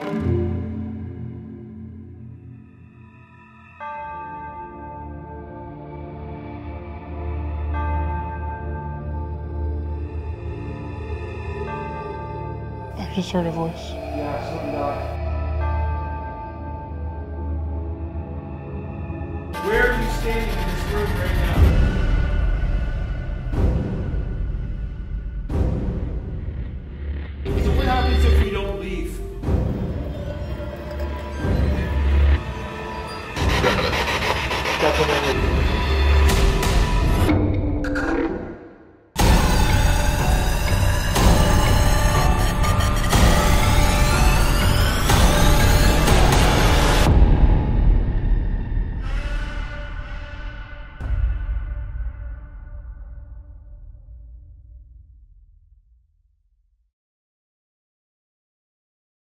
You heard a voice? Yeah, I. Where are you standing in this room right now? как он